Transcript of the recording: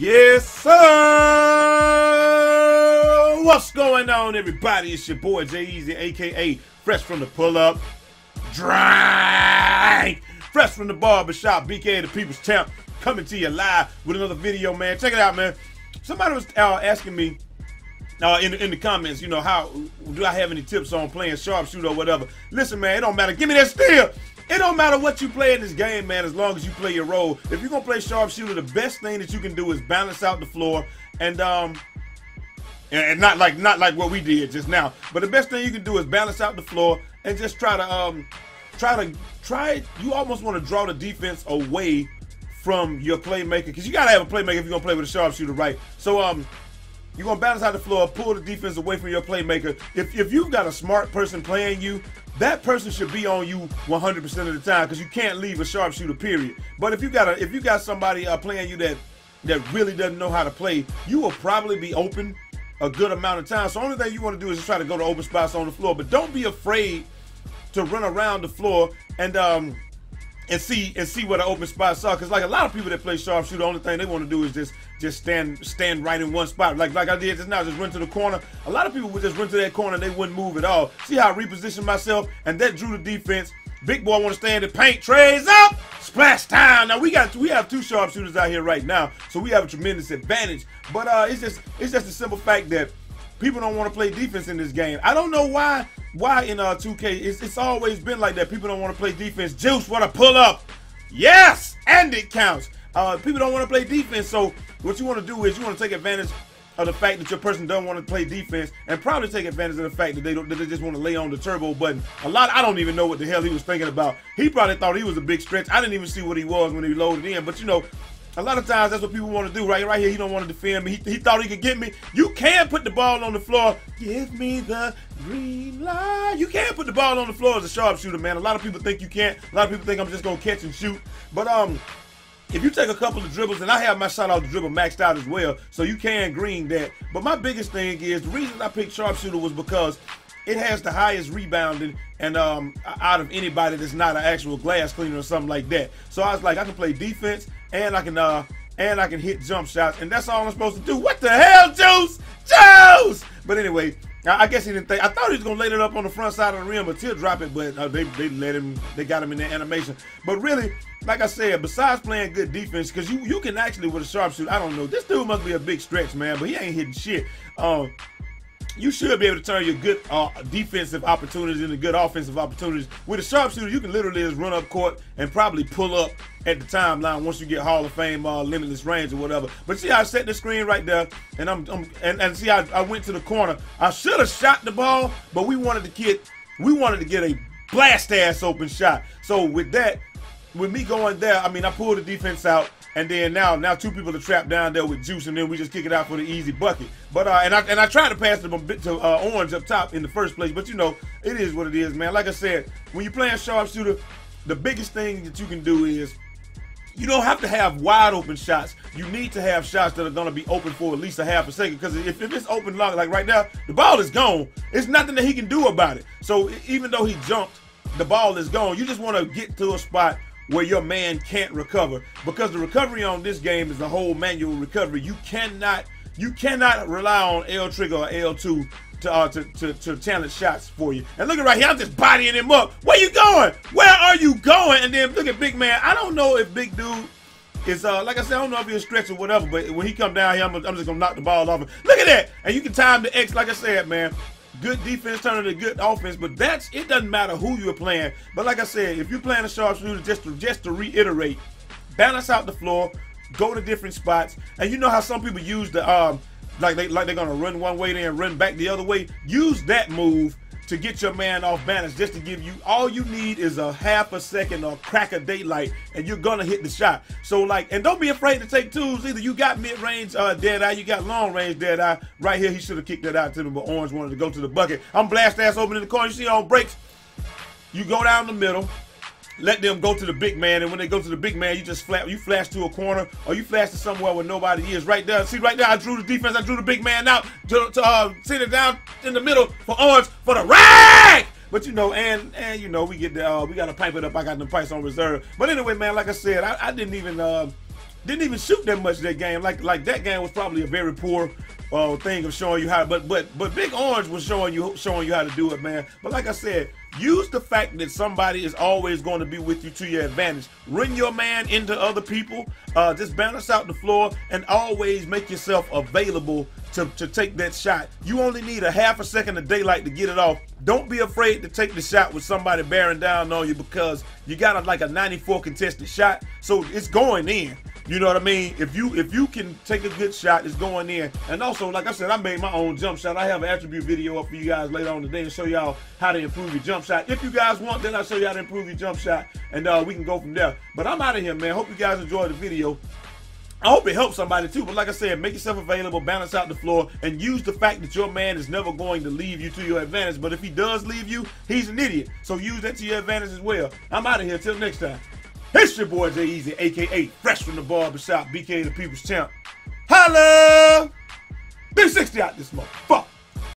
Yes, sir. What's going on, everybody? It's your boy Jai Eazy, aka Fresh from the Pull Up. Drink. Fresh from the barbershop, BK the People's Champ, coming to you live with another video, man. Check it out, man. Somebody was uh, asking me uh, in, in the comments, you know, how do I have any tips on playing sharpshooter or whatever? Listen, man, it don't matter. Give me that steel. Don't matter what you play in this game, man, as long as you play your role. If you're gonna play sharpshooter, the best thing that you can do is balance out the floor and um and not like not like what we did just now. But the best thing you can do is balance out the floor and just try to um try to try you almost want to draw the defense away from your playmaker because you gotta have a playmaker if you're gonna play with a sharpshooter, right? So um you're gonna balance out the floor, pull the defense away from your playmaker. If, if you've got a smart person playing you, that person should be on you 100% of the time because you can't leave a sharpshooter. Period. But if you got a if you got somebody uh, playing you that that really doesn't know how to play, you will probably be open a good amount of time. So only thing you want to do is just try to go to open spots on the floor. But don't be afraid to run around the floor and um and see and see what the open spots are. Cause like a lot of people that play sharpshooter, the only thing they want to do is just just stand stand right in one spot. Like like I did just now, just run to the corner. A lot of people would just run to that corner and they wouldn't move at all. See how I repositioned myself and that drew the defense. Big boy want to stay in the paint. Trays up, splash time. Now we got we have two sharpshooters out here right now, so we have a tremendous advantage. But uh, it's just it's just a simple fact that people don't want to play defense in this game. I don't know why why in uh 2K it's, it's always been like that. People don't want to play defense. Juice want to pull up. Yes, and it counts. Uh, people don't want to play defense, so what you want to do is you want to take advantage of the fact that your person doesn't want to play defense and probably take advantage of the fact that they don't that they just want to lay on the turbo button. A lot I don't even know what the hell he was thinking about. He probably thought he was a big stretch. I didn't even see what he was when he loaded in. But you know, a lot of times that's what people want to do. Right, right here, he don't want to defend me. He, he thought he could get me. You can put the ball on the floor. Give me the green light. You can put the ball on the floor as a sharpshooter, man. A lot of people think you can't. A lot of people think I'm just gonna catch and shoot. But um, if you take a couple of dribbles, and I have my shot off the dribble maxed out as well, so you can green that. But my biggest thing is the reason I picked sharpshooter was because it has the highest rebounding and um out of anybody that's not an actual glass cleaner or something like that. So I was like, I can play defense and I can uh and I can hit jump shots, and that's all I'm supposed to do. What the hell, Juice? Juice! But anyway, I guess he didn't think. I thought he was gonna lay it up on the front side of the rim or teardrop it, but uh, they they let him. They got him in the animation. But really, like I said, besides playing good defense, because you you can actually with a sharpshooter. I don't know. This dude must be a big stretch, man, but he ain't hitting shit. Um, you should be able to turn your good uh, defensive opportunities into good offensive opportunities. With a sharpshooter, you can literally just run up court and probably pull up at the timeline once you get Hall of Fame uh, limitless range or whatever. But see I set the screen right there, and I'm, I'm and, and see how I went to the corner. I should have shot the ball, but we wanted to get we wanted to get a blast ass open shot. So with that, with me going there, I mean I pulled the defense out. And then now, now two people are trapped down there with juice, and then we just kick it out for the easy bucket. But uh, and I and I tried to pass them a bit to uh, orange up top in the first place, but you know it is what it is, man. Like I said, when you're playing sharpshooter, the biggest thing that you can do is you don't have to have wide open shots. You need to have shots that are going to be open for at least a half a second. Because if, if it's open long, like right now, the ball is gone. It's nothing that he can do about it. So even though he jumped, the ball is gone. You just want to get to a spot where your man can't recover because the recovery on this game is a whole manual recovery. You cannot you cannot rely on L trigger or L2 to, uh, to, to, to challenge shots for you. And look at right here, I'm just bodying him up. Where you going? Where are you going? And then look at big man. I don't know if big dude is uh like I said, I don't know if he's stretch or whatever, but when he come down here, I'm, I'm just gonna knock the ball off him. Look at that! And you can time the X, like I said, man good defense turning to good offense. But that's it doesn't matter who you're playing. But like I said, if you're playing a sharpshooter, just to just to reiterate, balance out the floor, go to different spots, and you know how some people use the um like they like they're gonna run one way then run back the other way. Use that move to get your man off balance just to give you all you need is a half a second or crack of daylight and you're gonna hit the shot. So like and don't be afraid to take twos either. You got mid-range uh, dead eye you got long range dead eye. Right here he should have kicked that out to him but orange wanted to go to the bucket. I'm blast ass open in the corner. You see on breaks? You go down the middle let them go to the big man, and when they go to the big man, you just flash, you flash to a corner, or you flash to somewhere where nobody is. Right there, see right there, I drew the defense, I drew the big man out to, to uh, sit it down in the middle for Orange for the rag. But you know, and and you know, we get the uh, we gotta pipe it up. I got the price on reserve. But anyway, man, like I said, I, I didn't even uh, didn't even shoot that much that game. Like like that game was probably a very poor uh, thing of showing you how. But but but Big Orange was showing you showing you how to do it, man. But like I said, use the fact that somebody is always going to be with you to your advantage. Ring your man into other people. Uh, just balance out the floor and always make yourself available to, to take that shot. You only need a half a second of daylight to get it off. Don't be afraid to take the shot with somebody bearing down on you because you got a, like a 94 contested shot, so it's going in. You know what I mean? If you if you can take a good shot, it's going in. And also, like I said, I made my own jump shot. I have an attribute video up for you guys later on today to show y'all how to improve your jump shot. If you guys want, then I'll show you how to improve your jump shot, and uh, we can go from there. But I'm out of here, man. Hope you guys enjoyed the video. I hope it helps somebody too. But like I said, make yourself available, balance out the floor, and use the fact that your man is never going to leave you to your advantage. But if he does leave you, he's an idiot. So use that to your advantage as well. I'm out of here. Till next time. It's your boy Jai Eazy, aka Fresh from the Barbershop, BK the People's Champ. Holla! B60 out this motherfucker.